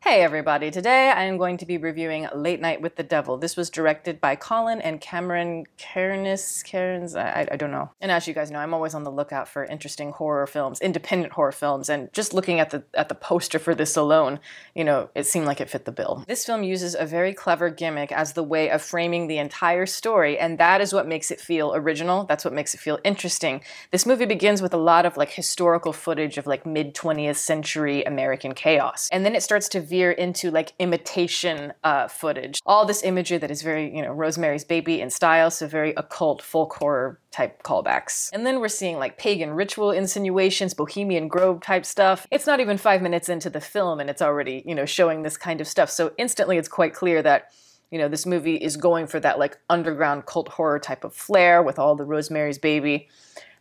Hey everybody, today I am going to be reviewing Late Night with the Devil. This was directed by Colin and Cameron Cairnes, Cairnes, I, I, don't know. And as you guys know, I'm always on the lookout for interesting horror films, independent horror films, and just looking at the at the poster for this alone, you know, it seemed like it fit the bill. This film uses a very clever gimmick as the way of framing the entire story, and that is what makes it feel original. That's what makes it feel interesting. This movie begins with a lot of like historical footage of like mid 20th century American chaos, and then it starts to veer into like imitation uh, footage. All this imagery that is very, you know, Rosemary's Baby in style, so very occult folk horror type callbacks. And then we're seeing like pagan ritual insinuations, Bohemian Grove type stuff. It's not even five minutes into the film and it's already, you know, showing this kind of stuff. So instantly it's quite clear that you know, this movie is going for that like underground cult horror type of flair with all the Rosemary's Baby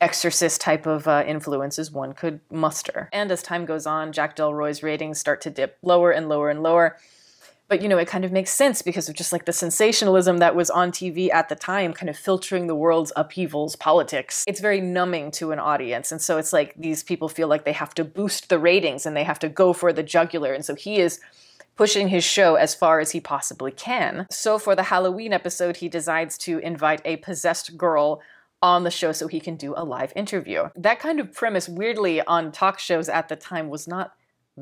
exorcist type of uh, influences one could muster. And as time goes on, Jack Delroy's ratings start to dip lower and lower and lower. But you know, it kind of makes sense because of just like the sensationalism that was on TV at the time, kind of filtering the world's upheavals, politics. It's very numbing to an audience. And so it's like these people feel like they have to boost the ratings and they have to go for the jugular. And so he is pushing his show as far as he possibly can. So for the Halloween episode, he decides to invite a possessed girl on the show so he can do a live interview. That kind of premise, weirdly, on talk shows at the time was not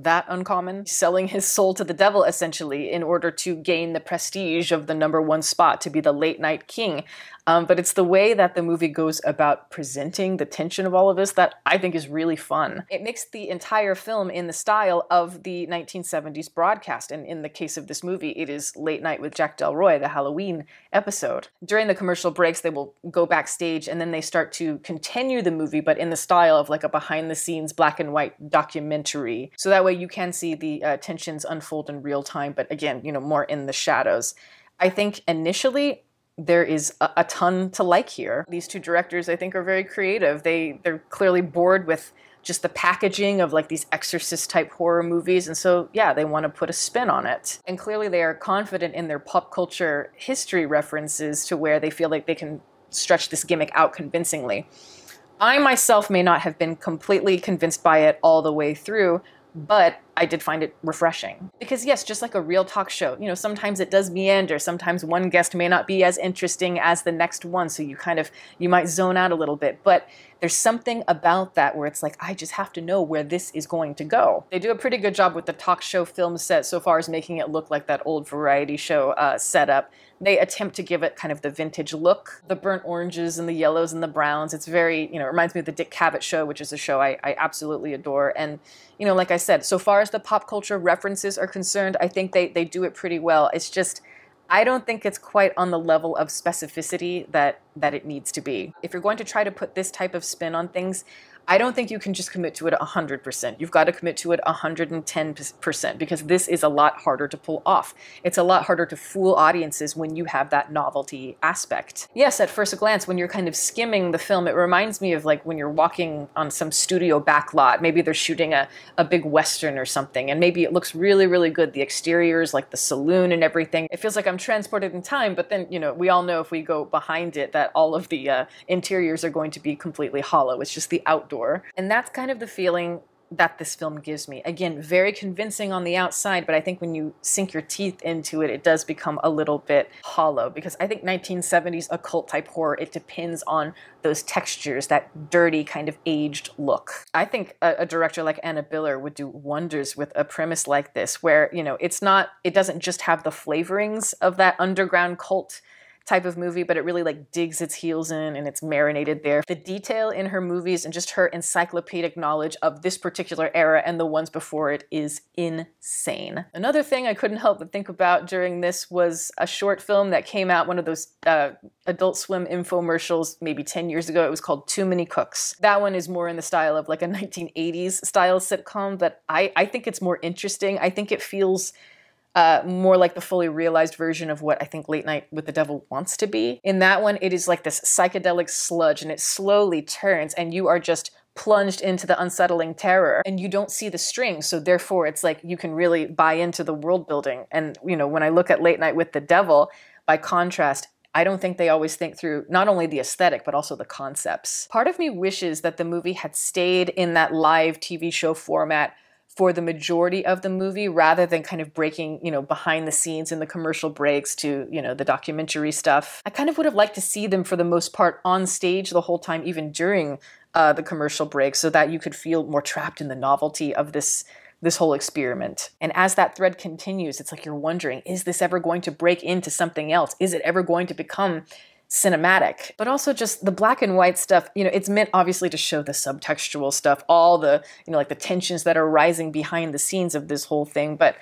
that uncommon. Selling his soul to the devil, essentially, in order to gain the prestige of the number one spot to be the late night king. Um, but it's the way that the movie goes about presenting the tension of all of this that I think is really fun. It makes the entire film in the style of the 1970s broadcast. And in the case of this movie, it is Late Night with Jack Delroy, the Halloween episode. During the commercial breaks, they will go backstage and then they start to continue the movie, but in the style of like a behind the scenes black and white documentary. So that way you can see the uh, tensions unfold in real time, but again, you know, more in the shadows. I think initially there is a, a, ton to like here. These two directors, I think, are very creative. They they're clearly bored with just the packaging of like these exorcist type horror movies and so yeah they want to put a spin on it and clearly they are confident in their pop culture history references to where they feel like they can stretch this gimmick out convincingly i myself may not have been completely convinced by it all the way through but I did find it refreshing. Because yes, just like a real talk show, you know, sometimes it does meander. Sometimes one guest may not be as interesting as the next one, so you kind of you might zone out a little bit. But there's something about that where it's like I just have to know where this is going to go. They do a pretty good job with the talk show film set so far as making it look like that old variety show uh, setup. They attempt to give it kind of the vintage look, the burnt oranges and the yellows and the browns. It's very, you know, it reminds me of the Dick Cavett show, which is a show I, I absolutely adore. And, you know, like I said, so far as the pop culture references are concerned, I think they, they do it pretty well. It's just, I don't think it's quite on the level of specificity that that it needs to be. If you're going to try to put this type of spin on things, I don't think you can just commit to it 100%. You've got to commit to it 110% because this is a lot harder to pull off. It's a lot harder to fool audiences when you have that novelty aspect. Yes, at first glance, when you're kind of skimming the film, it reminds me of like when you're walking on some studio back lot. Maybe they're shooting a, a big Western or something, and maybe it looks really, really good. The exteriors, like the saloon and everything. It feels like I'm transported in time, but then, you know, we all know if we go behind it that all of the uh, interiors are going to be completely hollow. It's just the outdoor door. And that's kind of the feeling that this film gives me. Again, very convincing on the outside, but I think when you sink your teeth into it, it does become a little bit hollow because I think 1970s occult type horror, it depends on those textures, that dirty kind of aged look. I think a, a director like Anna Biller would do wonders with a premise like this where, you know, it's not, it doesn't just have the flavorings of that underground cult type of movie, but it really like digs its heels in and it's marinated there. The detail in her movies and just her encyclopedic knowledge of this particular era and the ones before it is insane. Another thing I couldn't help but think about during this was a short film that came out, one of those uh, Adult Swim infomercials maybe 10 years ago. It was called Too Many Cooks. That one is more in the style of like a 1980s style sitcom, but I, I think it's more interesting. I think it feels uh, more like the fully realized version of what I think Late Night with the Devil wants to be. In that one, it is like this psychedelic sludge and it slowly turns and you are just plunged into the unsettling terror and you don't see the string so therefore it's like you can really buy into the world building and you know when i look at late night with the devil by contrast I don't think they always think through not only the aesthetic, but also the concepts. Part of me wishes that the movie had stayed in that live TV show format for the majority of the movie rather than kind of breaking, you know, behind the scenes in the commercial breaks to, you know, the documentary stuff. I kind of would have liked to see them for the most part on stage the whole time, even during uh, the commercial breaks, so that you could feel more trapped in the novelty of this this whole experiment. And as that thread continues, it's like you're wondering, is this ever going to break into something else? Is it ever going to become cinematic, but also just the black and white stuff. You know, it's meant obviously to show the subtextual stuff, all the, you know, like the tensions that are rising behind the scenes of this whole thing. But,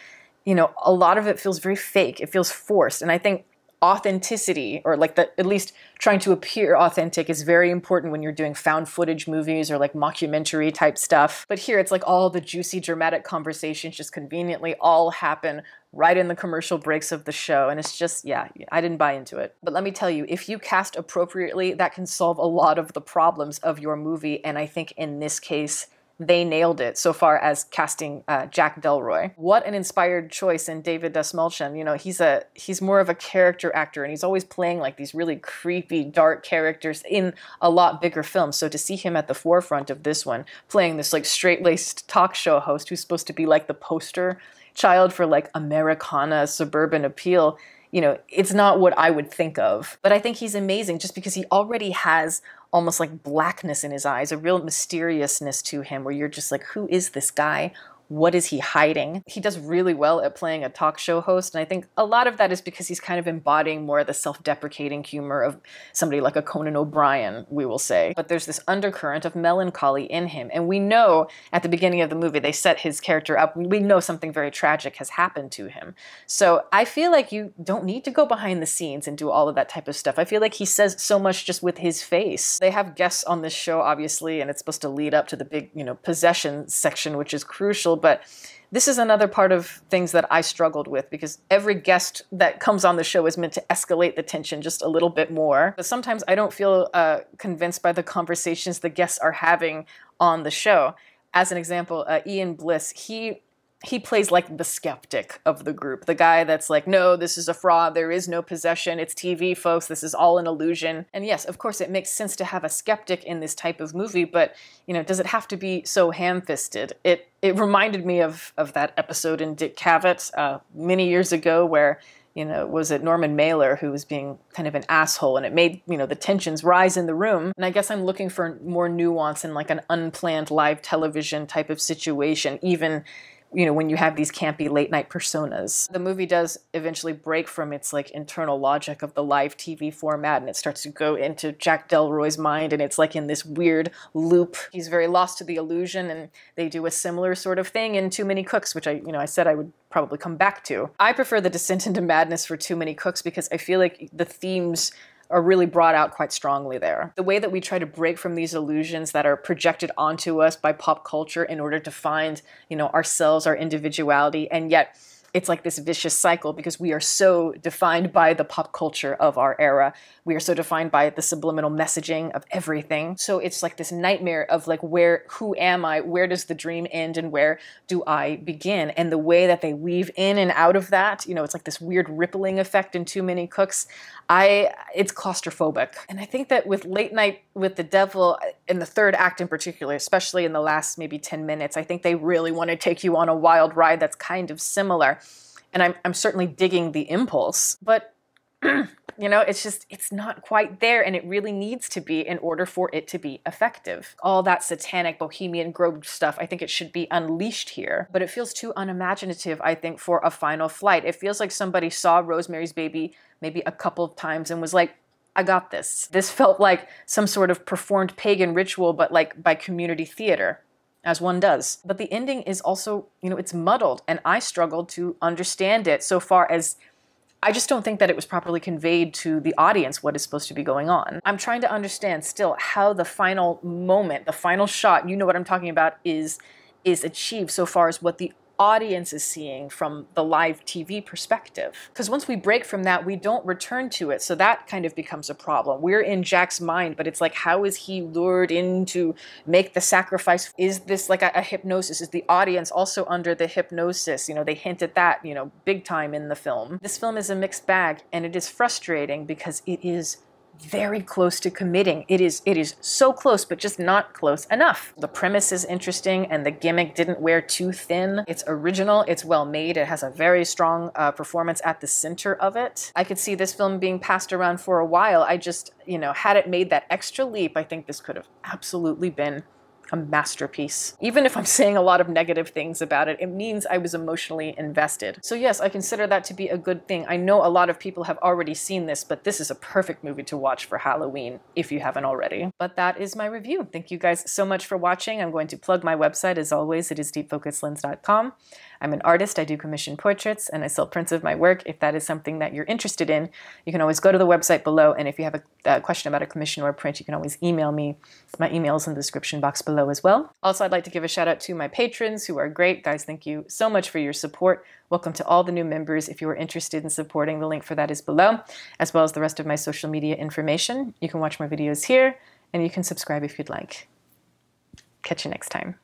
you know, a lot of it feels very fake. It feels forced. And I think authenticity or like the at least trying to appear authentic is very important when you're doing found footage movies or like mockumentary type stuff but here it's like all the juicy dramatic conversations just conveniently all happen right in the commercial breaks of the show and it's just yeah i didn't buy into it but let me tell you if you cast appropriately that can solve a lot of the problems of your movie and i think in this case they nailed it so far as casting uh, Jack Delroy. What an inspired choice in David Dastmalchian. You know, he's a he's more of a character actor, and he's always playing like these really creepy, dark characters in a lot bigger films. So to see him at the forefront of this one, playing this like straight laced talk show host who's supposed to be like the poster child for like Americana suburban appeal you know, it's not what I would think of. But I think he's amazing just because he already has almost like blackness in his eyes, a real mysteriousness to him where you're just like, who is this guy? What is he hiding? He does really well at playing a talk show host, and I think a lot of that is because he's kind of embodying more of the self-deprecating humor of somebody like a Conan O'Brien, we will say. But there's this undercurrent of melancholy in him, and we know at the beginning of the movie they set his character up. We know something very tragic has happened to him. So I feel like you don't need to go behind the scenes and do all of that type of stuff. I feel like he says so much just with his face. They have guests on this show, obviously, and it's supposed to lead up to the big, you know, possession section, which is crucial but this is another part of things that I struggled with because every guest that comes on the show is meant to escalate the tension just a little bit more. But sometimes I don't feel uh, convinced by the conversations the guests are having on the show. As an example, uh, Ian Bliss, he he plays like the skeptic of the group, the guy that's like, no, this is a fraud. There is no possession. It's TV, folks. This is all an illusion. And yes, of course, it makes sense to have a skeptic in this type of movie, but you know, does it have to be so ham-fisted? It it reminded me of of that episode in Dick Cavett uh, many years ago where you know, was it Norman Mailer who was being kind of an asshole and it made, you know, the tensions rise in the room. And I guess I'm looking for more nuance in like an unplanned live television type of situation, even you know, when you have these campy late night personas. The movie does eventually break from its like internal logic of the live TV format and it starts to go into Jack Delroy's mind and it's like in this weird loop. He's very lost to the illusion and they do a similar sort of thing in Too Many Cooks, which I, you know, I said I would probably come back to. I prefer the descent into madness for Too Many Cooks because I feel like the themes are really brought out quite strongly there. The way that we try to break from these illusions that are projected onto us by pop culture in order to find, you know, ourselves, our individuality, and yet it's like this vicious cycle because we are so defined by the pop culture of our era. We are so defined by the subliminal messaging of everything. So it's like this nightmare of like where who am I? Where does the dream end and where do I begin? And the way that they weave in and out of that, you know, it's like this weird rippling effect in Too Many Cooks. I it's claustrophobic. And I think that with Late Night with the Devil in the third act in particular, especially in the last maybe 10 minutes, I think they really want to take you on a wild ride that's kind of similar and I'm, I'm certainly digging the impulse, but you know, it's just, it's not quite there and it really needs to be in order for it to be effective. All that satanic bohemian grove stuff, I think it should be unleashed here, but it feels too unimaginative, I think, for a final flight. It feels like somebody saw Rosemary's Baby maybe a couple of times and was like, I got this. This felt like some sort of performed pagan ritual, but like by community theater as one does. But the ending is also, you know, it's muddled, and I struggled to understand it so far as I just don't think that it was properly conveyed to the audience what is supposed to be going on. I'm trying to understand still how the final moment, the final shot, you know what I'm talking about, is is achieved so far as what the audience is seeing from the live TV perspective. Because once we break from that, we don't return to it. So that kind of becomes a problem. We're in Jack's mind, but it's like, how is he lured in to make the sacrifice? Is this like a, a hypnosis? Is the audience also under the hypnosis? You know, they hint at that, you know, big time in the film. This film is a mixed bag and it is frustrating because it is very close to committing. It is it is so close, but just not close enough. The premise is interesting, and the gimmick didn't wear too thin. It's original. It's well made. It has a very strong uh, performance at the center of it. I could see this film being passed around for a while. I just you know had it made that extra leap, I think this could have absolutely been a masterpiece. Even if I'm saying a lot of negative things about it, it means I was emotionally invested. So yes, I consider that to be a good thing. I know a lot of people have already seen this, but this is a perfect movie to watch for Halloween if you haven't already. But that is my review. Thank you guys so much for watching. I'm going to plug my website as always. It is deepfocuslens.com. I'm an artist, I do commission portraits, and I sell prints of my work. If that is something that you're interested in, you can always go to the website below, and if you have a, a question about a commission or a print, you can always email me. My email is in the description box below as well. Also, I'd like to give a shout out to my patrons who are great. Guys, thank you so much for your support. Welcome to all the new members. If you are interested in supporting, the link for that is below, as well as the rest of my social media information. You can watch my videos here, and you can subscribe if you'd like. Catch you next time.